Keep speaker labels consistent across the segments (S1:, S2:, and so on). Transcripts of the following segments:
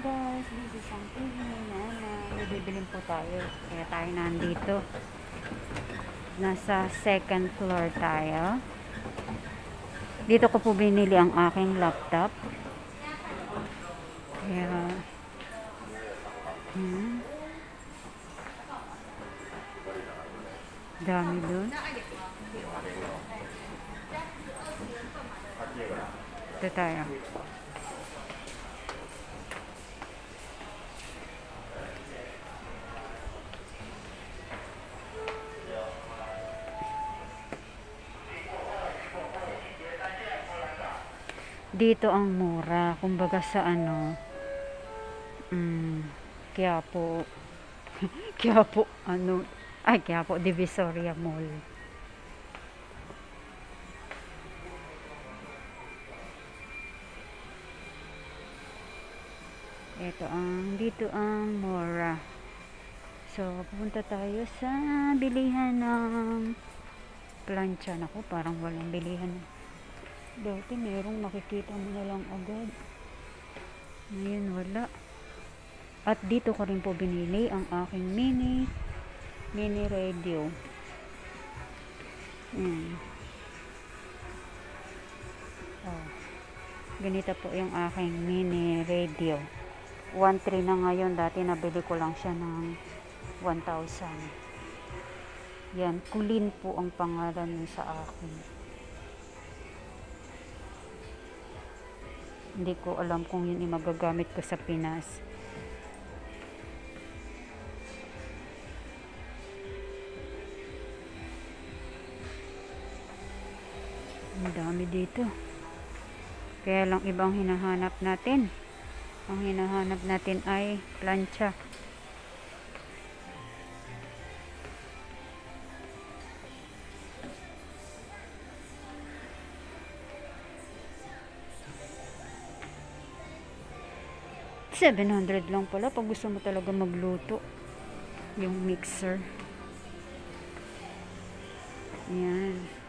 S1: guys, this is ang TV. May bibilin po tayo. Kaya tayo nandito. Nasa second floor tayo. Dito ko po binili ang aking laptop. Kaya, hmm. Dami dun. Ito tayo. Dito ang mura. Kumbaga sa ano mm, kaya po kaya po ano ay kaya po Divisoria Mall. Ito ang dito ang mura. So pupunta tayo sa bilihan ng plancha. Nako parang walang bilihan Dati merong makikita mo na lang agad. Ngayon wala. At dito ko rin po binili ang aking mini mini radio. Hmm. Oh. Ganito po yung aking mini radio. 1.3 na ngayon. Dati nabili ko lang siya ng 1,000. Yan. Kulin po ang pangalan sa akin. Hindi ko alam kung yun yung magagamit ko sa Pinas. Ang dami dito. Kaya lang ibang hinahanap natin. Ang hinahanap natin ay plancha. 700 lang pala pag gusto mo talaga magluto. Yung mixer. Yan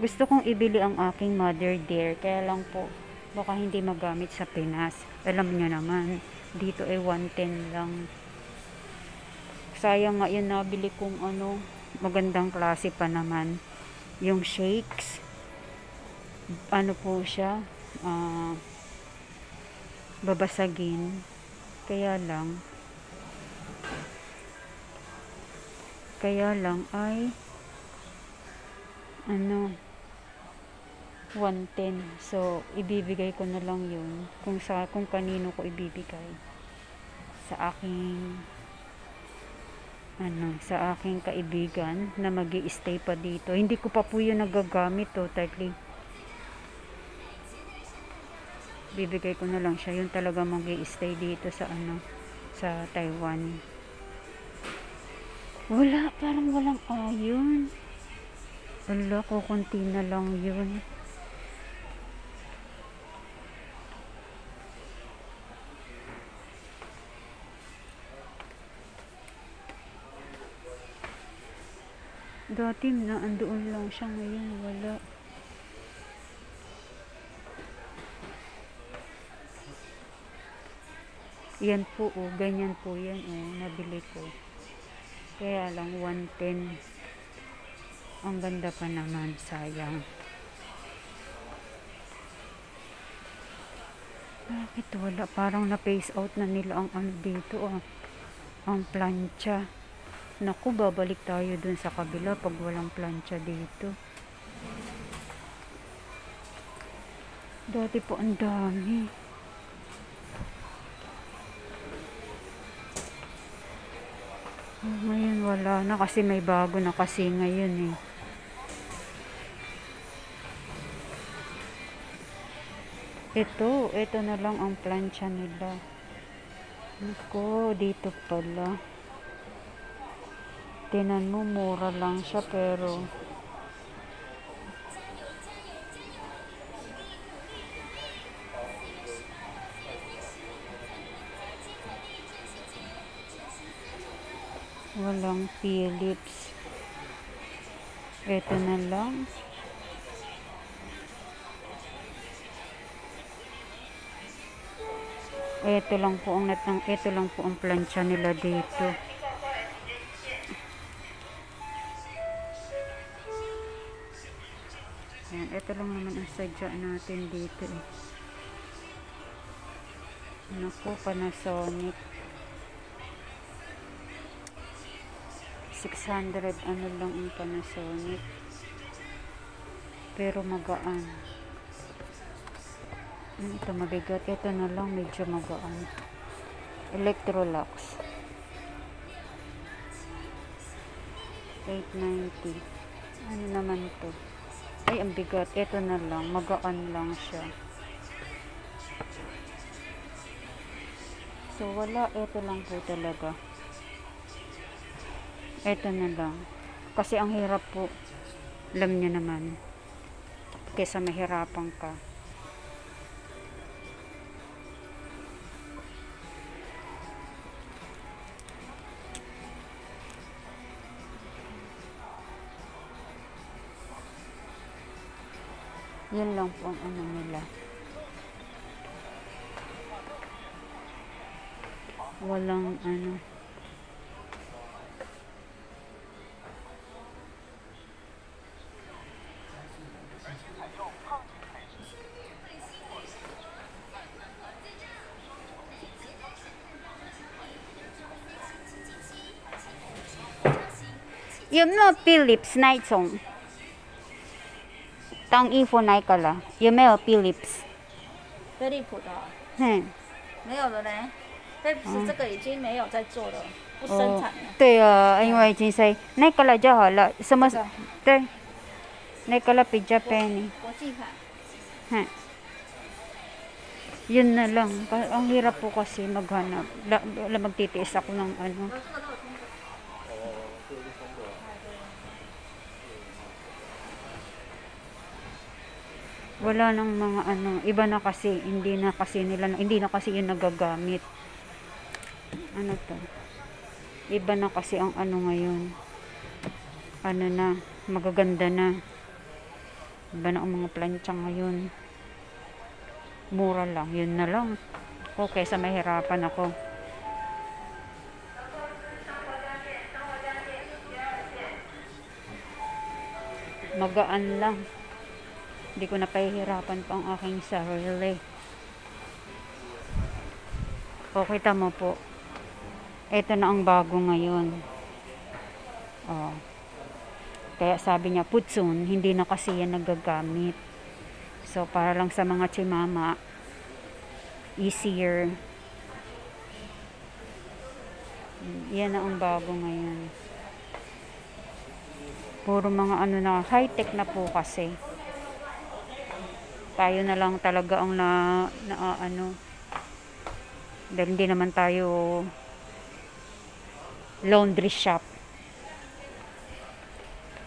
S1: gusto kong ibili ang aking mother dear kaya lang po baka hindi magamit sa Pinas. Alam nyo naman dito ay 110 lang. Sayang nga yun nabili kong ano magandang klase pa naman. Yung shakes ano po siya ah uh, babasagin. Kaya lang kaya lang ay ano 110 so ibibigay ko na lang yun kung sa kung kanino ko ibibigay. Sa aking ano sa aking kaibigan na magi stay pa dito. Hindi ko pa po yun nagagamit totally bibigay ko na lang siya. Yun talaga mag stay dito sa ano sa Taiwan. Wala parang walang ayon. Wala ko konti na lang yun. Dati na andoon lang siya ngayon wala yan po oh, ganyan po yan oh, nabili ko. Kaya lang 110 ang ganda pa naman sayang. Bakit wala? Parang na face out na nila ang ano dito oh. ang plancha. Naku babalik tayo dun sa kabila pag walang plancha dito. Dati po ang dami Ngayon wala na kasi may bago na kasi ngayon eh. Ito, ito na lang ang plancha nila. Iko, dito pala. Tinan mo, mura lang siya pero walang Philips ito na lang Ito lang po ang nat ng ito lang po ang plancha nila dito. Ayan, ito lang naman ang sadya natin dito eh. Naku, Panasonic. 600 ano lang ang Panasonic. Pero magaan. Ano ito mabigat? Ito na lang medyo magaan. Electrolux. 890. Ano naman to? Ay, ang bigat. Ito na lang. Magaan lang siya. So, wala. Ito lang po talaga. Ito na lang. Kasi ang hirap po. Alam niyo naman. Kesa mahirapan ka. Yun lang po ang ano nila. Walang ano. 有没有 Philips 那一种？当衣服那个了，有没有 Philips？
S2: 飞利浦的哦
S1: 嗯，
S2: 没有了嘞，菲利普斯这个已经没有在做了，不生
S1: 哦
S2: 产了。，
S1: 对啊，因为已经是那个了就好了，什么
S2: 这？个
S1: 对，那个了比较便宜。
S2: 国际牌，
S1: Ha. Yun na lang. Ka- Ang hirap po kasi maghanap. La, la magtitiis ako ng ano. Wala nang mga ano. Iba na kasi. Hindi na kasi nila. Hindi na kasi yun nagagamit. Ano to? Iba na kasi ang ano ngayon. Ano na. Magaganda na. Iba na ang mga plancha ngayon. Mura lang. Yun na lang. Okay, sa mahirapan ako. magaan lang. Hindi ko na pahihirapan pa ang aking sarili. O, kita mo po. Ito na ang bago ngayon. O. Kaya sabi niya, putsun, hindi na kasi yan nagagamit. So, para lang sa mga chimama, easier. Yan na ang bago ngayon puro mga ano na high-tech na po kasi tayo na lang talaga ang na, na ano. Dahil hindi naman tayo laundry shop.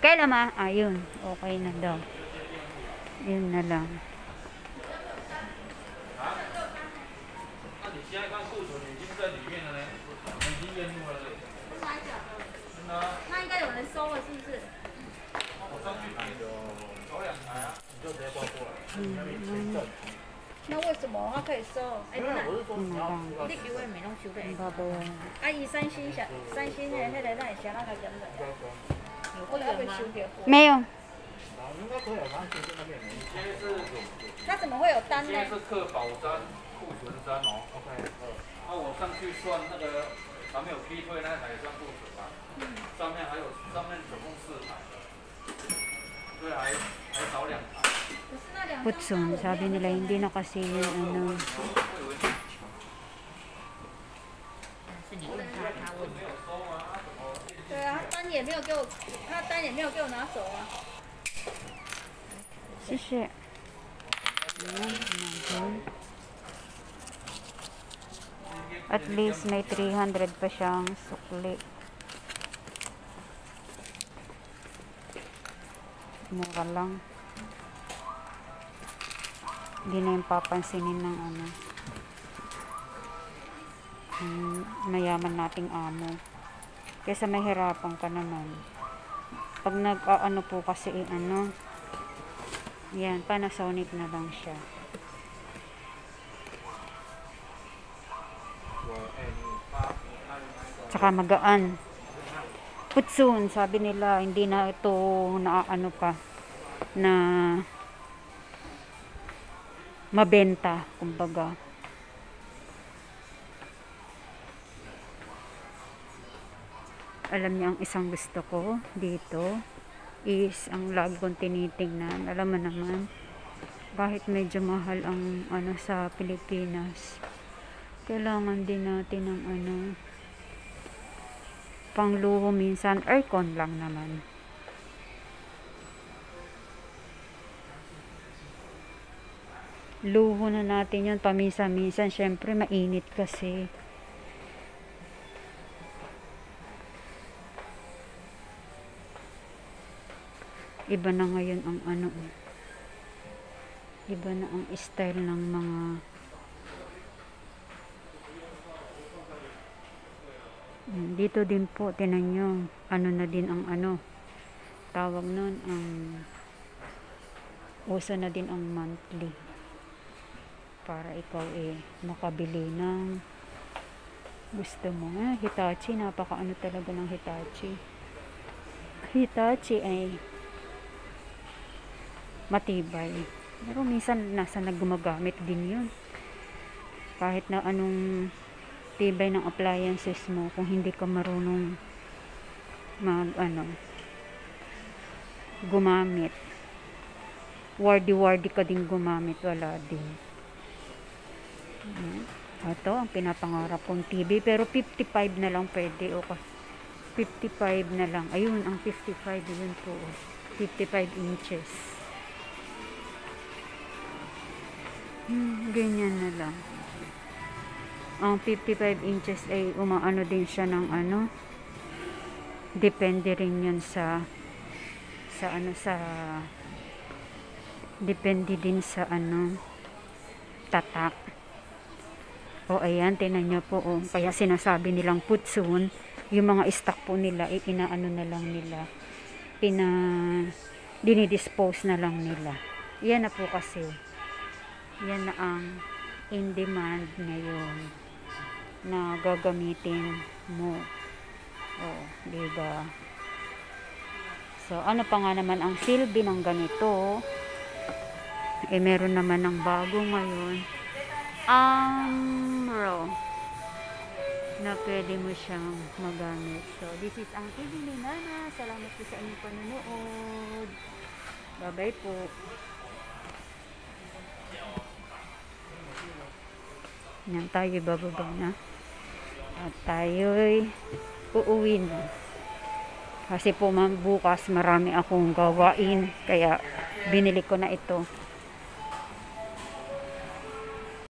S1: Kailan ma? ayun okay na daw. Yun na lang
S3: 那
S2: 为什么他可以收？哎、
S3: 欸，
S2: 那
S3: 你
S2: 以为美容修的？
S1: 嗯，差。
S2: 阿姨，三星想三星的那个那也想那个讲的。
S3: 有
S2: 会员吗？
S1: 没有。
S3: 那
S2: 怎么会有单呢？
S3: 是客保单、库存单哦。OK。那我上去算那个还没有批退那才算库存吧。
S1: Putsun. Sabi nila, hindi na kasi yun, ano. Sisi. At least may 300 pa siyang sukli. Mura lang. Hindi na yung papansinin ng ano. Hmm, mayaman nating amo. Kesa mahirapan ka naman. Pag nag-ano po kasi eh, ano, yan, Panasonic na lang siya. Tsaka magaan. Putsun, sabi nila, hindi na ito naaano pa na mabenta, kumbaga. Alam niyo ang isang gusto ko dito is ang lagi kong tinitingnan. Alam mo naman, kahit medyo mahal ang ano sa Pilipinas, kailangan din natin ng ano pangluho minsan aircon lang naman. Luho na natin yun paminsan-minsan. Syempre mainit kasi. Iba na ngayon ang ano iba na ang style ng mga Mm, dito din po tinan nyo ano na din ang ano tawag nun ang uso na din ang monthly para ikaw eh makabili ng gusto mo. Eh, Hitachi napaka ano talaga ng Hitachi. Hitachi ay matibay. Pero minsan nasa naggumagamit din yun. Kahit na anong tibay ng appliances mo kung hindi ka marunong mag ano gumamit wardy wardy ka din gumamit wala din. Ito ang pinapangarap kong TV pero 55 na lang pwede o 55 na lang. Ayun ang 55 yun po 55 inches. Hmm, ganyan na lang. Ang 55 inches ay umaano din siya ng ano depende rin yun sa sa ano sa depende din sa ano tatak o ayan tinan nyo po oh. kaya sinasabi nilang put soon yung mga stock po nila eh, inaano na lang nila pina dinidispose na lang nila yan na po kasi yan na ang in demand ngayon na gagamitin mo. Oh, di ba? So, ano pa nga naman ang silbi ng ganito? Eh, meron naman ng bago ngayon. Amro. Na pwede mo siyang magamit. So, this is ang TV ni Nana. Salamat po sa inyong panonood. Bye-bye po. Yan tayo bababa na. At tayo'y uuwi na. Kasi po bukas marami akong gawain. Kaya binili ko na ito.